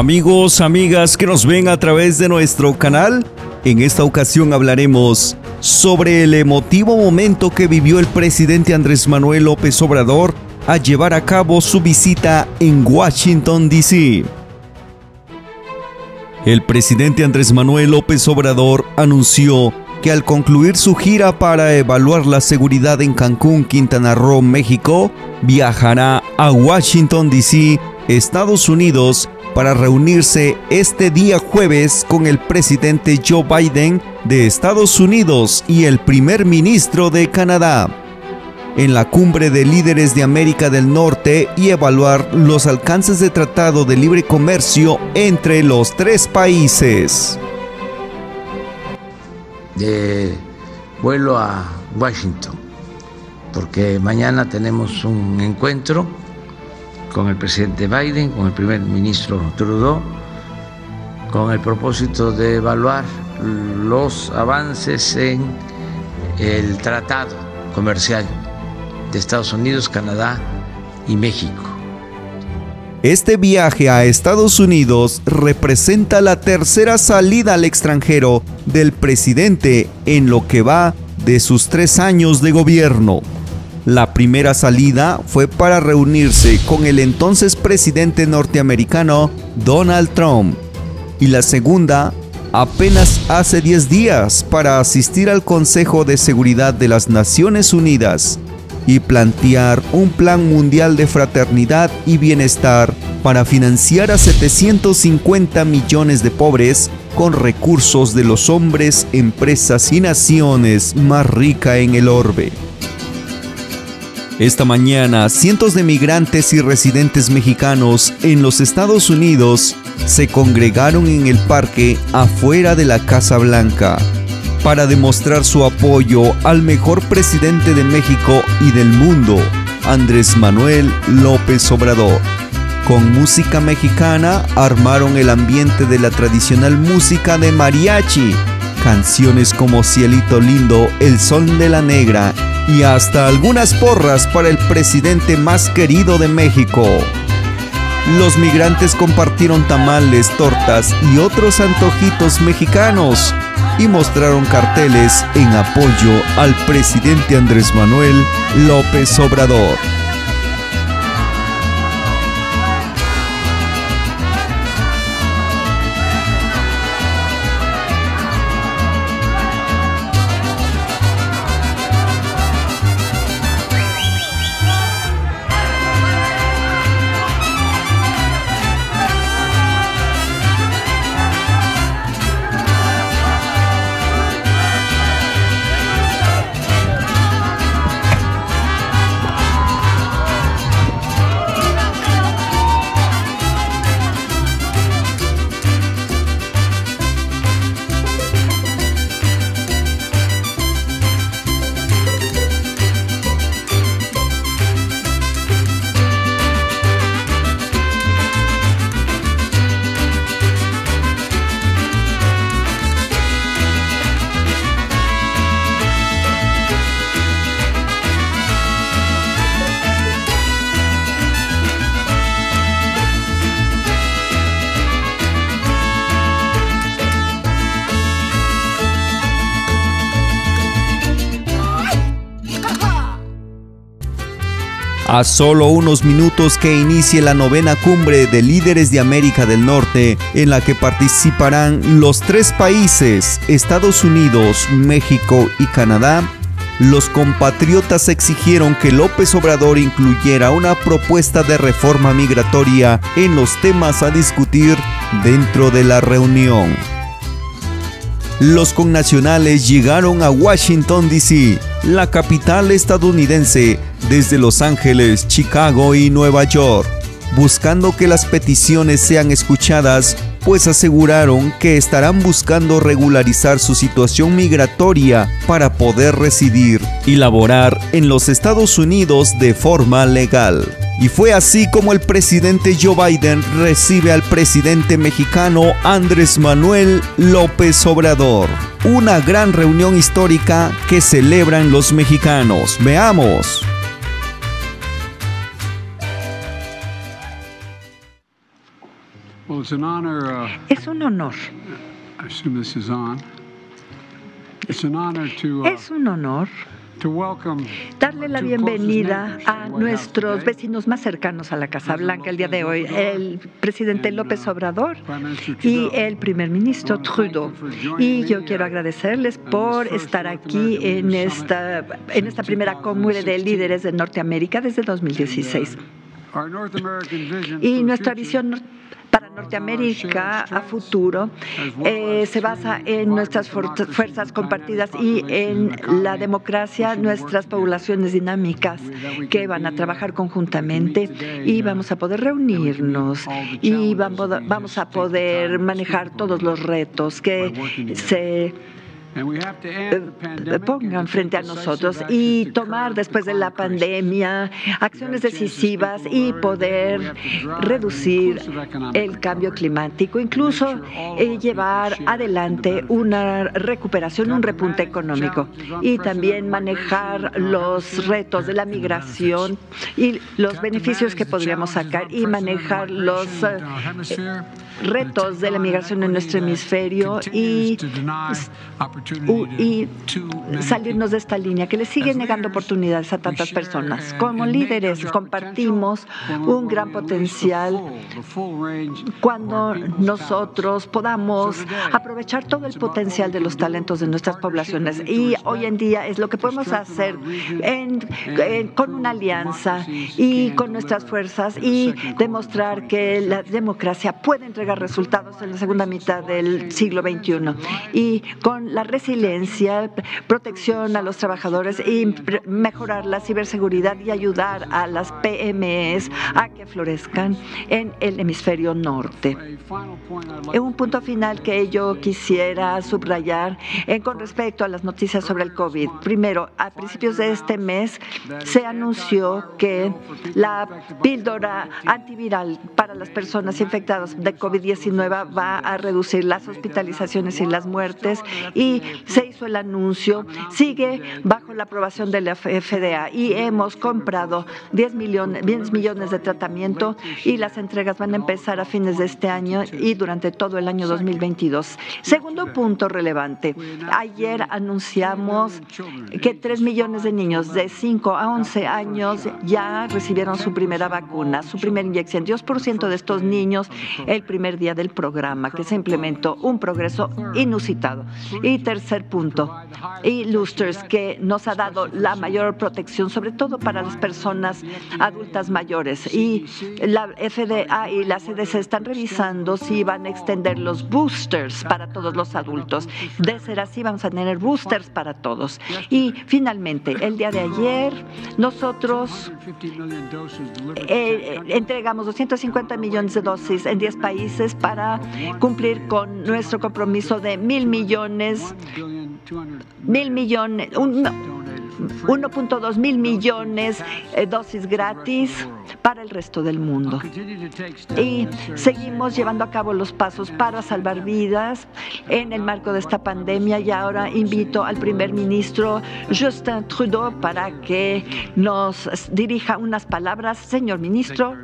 Amigos, amigas que nos ven a través de nuestro canal, en esta ocasión hablaremos sobre el emotivo momento que vivió el presidente Andrés Manuel López Obrador a llevar a cabo su visita en Washington, D.C. El presidente Andrés Manuel López Obrador anunció que al concluir su gira para evaluar la seguridad en Cancún, Quintana Roo, México, viajará a Washington, D.C., Estados Unidos, para reunirse este día jueves con el presidente Joe Biden de Estados Unidos y el primer ministro de Canadá en la cumbre de líderes de América del Norte y evaluar los alcances de tratado de libre comercio entre los tres países. De vuelo a Washington, porque mañana tenemos un encuentro con el presidente Biden, con el primer ministro Trudeau, con el propósito de evaluar los avances en el tratado comercial de Estados Unidos, Canadá y México. Este viaje a Estados Unidos representa la tercera salida al extranjero del presidente en lo que va de sus tres años de gobierno. La primera salida fue para reunirse con el entonces presidente norteamericano Donald Trump y la segunda apenas hace 10 días para asistir al Consejo de Seguridad de las Naciones Unidas y plantear un plan mundial de fraternidad y bienestar para financiar a 750 millones de pobres con recursos de los hombres, empresas y naciones más rica en el orbe. Esta mañana, cientos de migrantes y residentes mexicanos en los Estados Unidos se congregaron en el parque afuera de la Casa Blanca para demostrar su apoyo al mejor presidente de México y del mundo, Andrés Manuel López Obrador. Con música mexicana armaron el ambiente de la tradicional música de mariachi, canciones como Cielito Lindo, El Sol de la Negra y hasta algunas porras para el presidente más querido de México. Los migrantes compartieron tamales, tortas y otros antojitos mexicanos y mostraron carteles en apoyo al presidente Andrés Manuel López Obrador. A solo unos minutos que inicie la novena cumbre de líderes de América del Norte, en la que participarán los tres países, Estados Unidos, México y Canadá, los compatriotas exigieron que López Obrador incluyera una propuesta de reforma migratoria en los temas a discutir dentro de la reunión. Los connacionales llegaron a Washington, D.C., la capital estadounidense, desde Los Ángeles, Chicago y Nueva York, buscando que las peticiones sean escuchadas, pues aseguraron que estarán buscando regularizar su situación migratoria para poder residir y laborar en los Estados Unidos de forma legal. Y fue así como el presidente Joe Biden recibe al presidente mexicano Andrés Manuel López Obrador. Una gran reunión histórica que celebran los mexicanos. Veamos. Well, it's an honor. Uh, Es un honor, uh, es un honor darle la bienvenida a nuestros vecinos más cercanos a la Casa Blanca el día de hoy, el presidente López Obrador Prime Minister y el primer ministro Trudeau. Y yo quiero agradecerles por estar aquí en esta, en esta primera cumbre de líderes de Norteamérica desde 2016. Y nuestra visión para Norteamérica a futuro eh, se basa en nuestras fuerzas compartidas y en la democracia, nuestras poblaciones dinámicas que van a trabajar conjuntamente y vamos a poder reunirnos y vamos a poder manejar todos los retos que se eh, pongan frente a nosotros y tomar después de la pandemia acciones decisivas y poder reducir el cambio climático, incluso eh, llevar adelante una recuperación, un repunte económico y también manejar los retos de la migración y los beneficios que podríamos sacar y manejar los eh, retos de la migración en nuestro hemisferio y salirnos de esta línea que le sigue negando oportunidades a tantas personas. Como líderes compartimos un gran potencial cuando nosotros podamos aprovechar todo el potencial de los talentos de nuestras poblaciones. Y hoy en día es lo que podemos hacer con una alianza y con nuestras fuerzas y demostrar que la democracia puede entregar resultados en la segunda mitad del siglo XXI. Y con la resiliencia, protección a los trabajadores y mejorar la ciberseguridad y ayudar a las PMEs a que florezcan en el hemisferio norte. Un punto final que yo quisiera subrayar con respecto a las noticias sobre el COVID. Primero, a principios de este mes se anunció que la píldora antiviral para las personas infectadas de COVID-19 va a reducir las hospitalizaciones y las muertes y se hizo el anuncio. Sigue bajo la aprobación de la FDA y hemos comprado 10 millones, 10 millones de tratamiento y las entregas van a empezar a fines de este año y durante todo el año 2022. Segundo punto relevante. Ayer anunciamos que 3 millones de niños de 5 a 11 años ya recibieron su primera vacuna, su primera inyección. 10% de estos niños el primer día del programa que se implementó, un progreso inusitado. Y tercer punto, y que nos ha dado la mayor protección, sobre todo para las personas adultas mayores. Y la FDA y la CDC están revisando si van a extender los boosters para todos los adultos. De ser así, vamos a tener boosters para todos. Y finalmente, el día de ayer, nosotros eh, entregamos 250 millones de dosis en 10 países para cumplir con nuestro compromiso de mil millones, mil millones, un- no, 1.2 mil millones de dosis gratis para el resto del mundo. Y seguimos llevando a cabo los pasos para salvar vidas en el marco de esta pandemia y ahora invito al primer ministro Justin Trudeau para que nos dirija unas palabras. Señor ministro,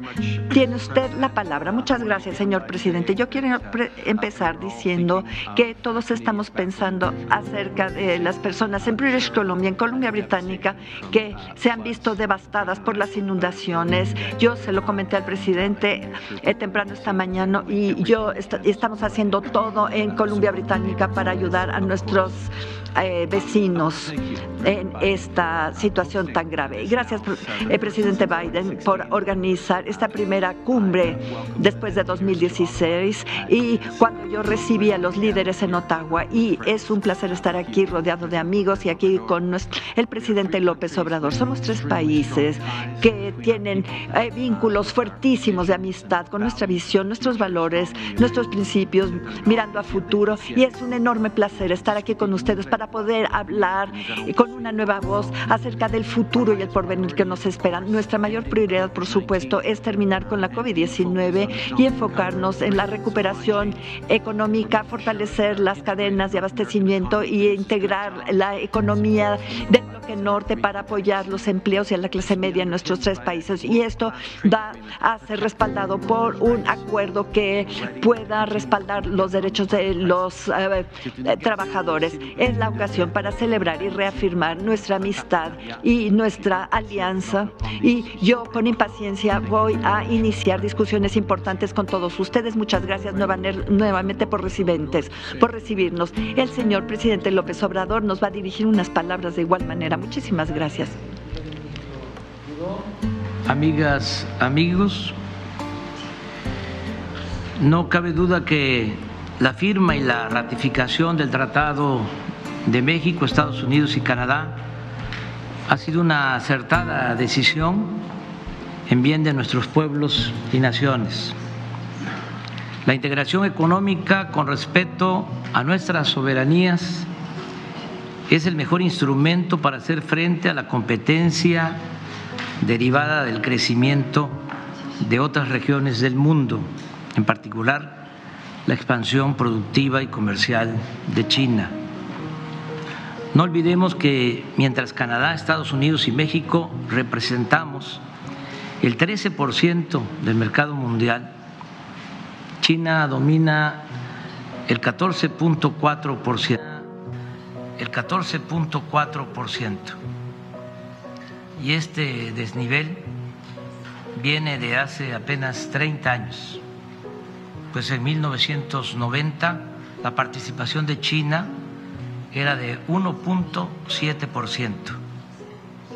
tiene usted la palabra. Muchas gracias, señor presidente. Yo quiero empezar diciendo que todos estamos pensando acerca de las personas en British Columbia, en Columbia Británica, que se han visto devastadas por las inundaciones. Yo se lo comenté al presidente eh, temprano esta mañana y yo est- estamos haciendo todo en Columbia Británica para ayudar a nuestros eh, vecinos en esta situación tan grave. Y gracias, eh, presidente Biden, por organizar esta primera cumbre después de 2016 y cuando yo recibí a los líderes en Ottawa y es un placer estar aquí rodeado de amigos y aquí con nuestro- el presidente López Obrador. Somos tres países que tienen eh, vínculos fuertísimos de amistad con nuestra visión, nuestros valores, nuestros principios, mirando a futuro y es un enorme placer estar aquí con ustedes para poder hablar con una nueva voz acerca del futuro y el porvenir que nos esperan. Nuestra mayor prioridad, por supuesto, es terminar con la COVID-19 y enfocarnos en la recuperación económica, fortalecer las cadenas de abastecimiento y integrar la economía del bloque norte para apoyar los empleos y a la clase media en nuestros tres países. Y esto va a ser respaldado por un acuerdo que pueda respaldar los derechos de los eh, trabajadores. Es la ocasión para celebrar y reafirmar nuestra amistad y nuestra alianza. Y yo con impaciencia voy a iniciar discusiones importantes con todos ustedes. Muchas gracias nuevamente por recibirnos. El señor presidente López Obrador nos va a dirigir unas palabras de igual manera. Muchísimas gracias. Amigas, amigos, no cabe duda que la firma y la ratificación del Tratado de México, Estados Unidos y Canadá ha sido una acertada decisión en bien de nuestros pueblos y naciones. La integración económica con respeto a nuestras soberanías es el mejor instrumento para hacer frente a la competencia derivada del crecimiento de otras regiones del mundo, en particular la expansión productiva y comercial de China. No olvidemos que mientras Canadá, Estados Unidos y México representamos el 13% del mercado mundial, China domina el 14.4%. El 14.4%. Y este desnivel viene de hace apenas 30 años. Pues en 1990 la participación de China era de 1.7%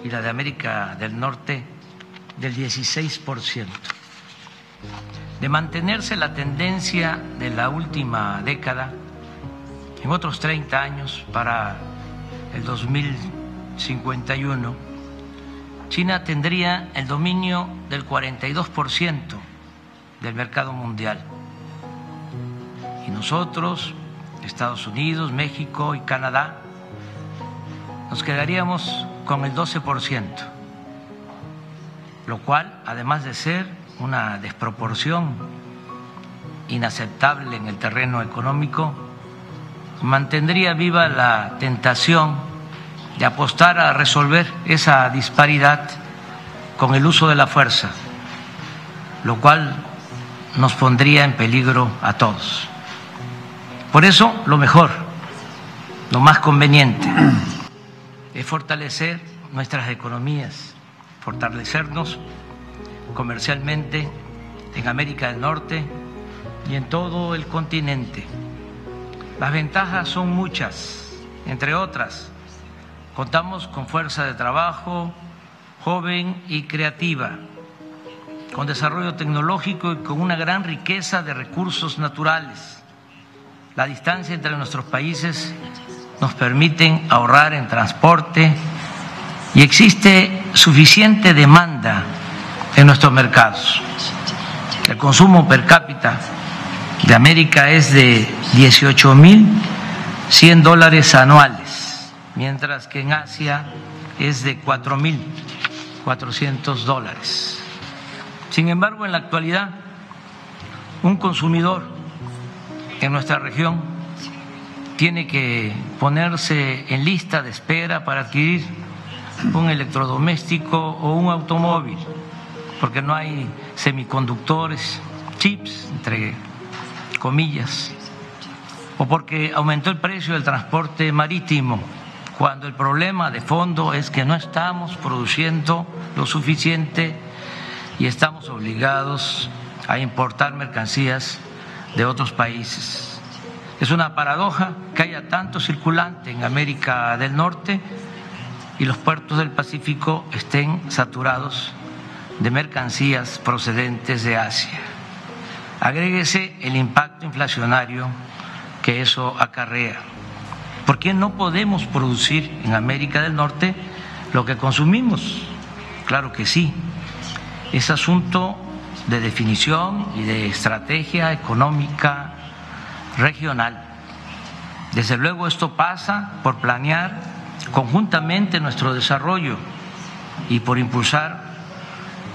y la de América del Norte del 16% de mantenerse la tendencia de la última década, en otros 30 años, para el 2051, China tendría el dominio del 42% del mercado mundial. Y nosotros, Estados Unidos, México y Canadá, nos quedaríamos con el 12%, lo cual, además de ser una desproporción inaceptable en el terreno económico, mantendría viva la tentación de apostar a resolver esa disparidad con el uso de la fuerza, lo cual nos pondría en peligro a todos. Por eso, lo mejor, lo más conveniente, es fortalecer nuestras economías, fortalecernos comercialmente en América del Norte y en todo el continente. Las ventajas son muchas, entre otras, contamos con fuerza de trabajo joven y creativa, con desarrollo tecnológico y con una gran riqueza de recursos naturales. La distancia entre nuestros países nos permiten ahorrar en transporte y existe suficiente demanda en nuestros mercados. El consumo per cápita de América es de 18 mil 100 dólares anuales, mientras que en Asia es de 4 mil 400 dólares. Sin embargo, en la actualidad, un consumidor en nuestra región tiene que ponerse en lista de espera para adquirir un electrodoméstico o un automóvil porque no hay semiconductores, chips, entre comillas, o porque aumentó el precio del transporte marítimo, cuando el problema de fondo es que no estamos produciendo lo suficiente y estamos obligados a importar mercancías de otros países. Es una paradoja que haya tanto circulante en América del Norte y los puertos del Pacífico estén saturados de mercancías procedentes de Asia. Agréguese el impacto inflacionario que eso acarrea. ¿Por qué no podemos producir en América del Norte lo que consumimos? Claro que sí. Es asunto de definición y de estrategia económica regional. Desde luego esto pasa por planear conjuntamente nuestro desarrollo y por impulsar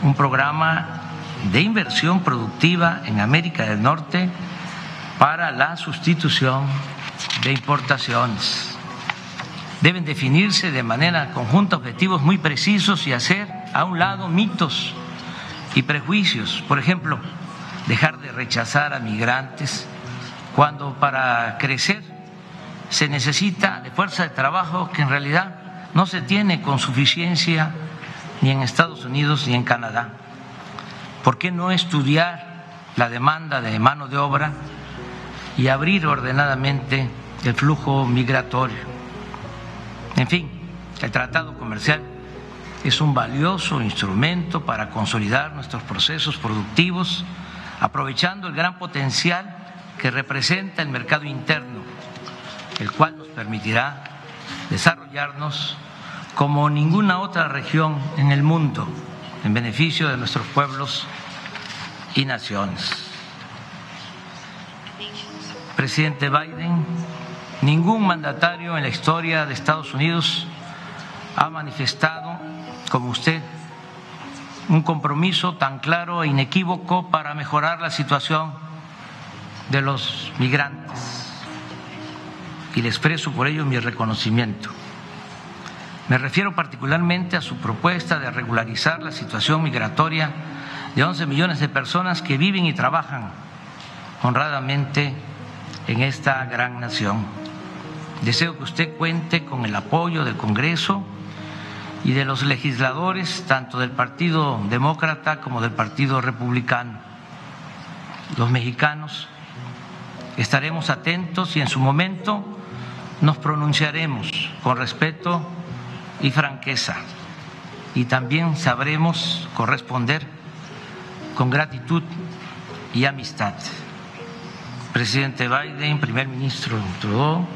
un programa de inversión productiva en América del Norte para la sustitución de importaciones. Deben definirse de manera conjunta objetivos muy precisos y hacer a un lado mitos y prejuicios. Por ejemplo, dejar de rechazar a migrantes cuando para crecer se necesita de fuerza de trabajo que en realidad no se tiene con suficiencia ni en Estados Unidos ni en Canadá. ¿Por qué no estudiar la demanda de mano de obra y abrir ordenadamente el flujo migratorio? En fin, el tratado comercial es un valioso instrumento para consolidar nuestros procesos productivos, aprovechando el gran potencial que representa el mercado interno, el cual nos permitirá desarrollarnos como ninguna otra región en el mundo en beneficio de nuestros pueblos y naciones. Presidente Biden, ningún mandatario en la historia de Estados Unidos ha manifestado, como usted, un compromiso tan claro e inequívoco para mejorar la situación de los migrantes. Y le expreso por ello mi reconocimiento. Me refiero particularmente a su propuesta de regularizar la situación migratoria de 11 millones de personas que viven y trabajan honradamente en esta gran nación. Deseo que usted cuente con el apoyo del Congreso y de los legisladores, tanto del Partido Demócrata como del Partido Republicano. Los mexicanos estaremos atentos y en su momento nos pronunciaremos con respeto y franqueza. Y también sabremos corresponder con gratitud y amistad. Presidente Biden, primer ministro Trudeau,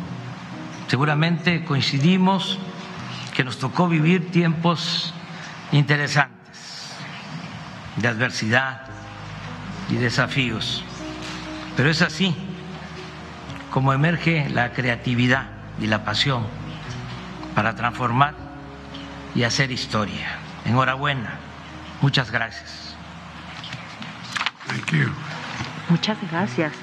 seguramente coincidimos que nos tocó vivir tiempos interesantes de adversidad y desafíos. Pero es así como emerge la creatividad y la pasión para transformar y hacer historia. Enhorabuena. Muchas gracias. Thank you. Muchas gracias.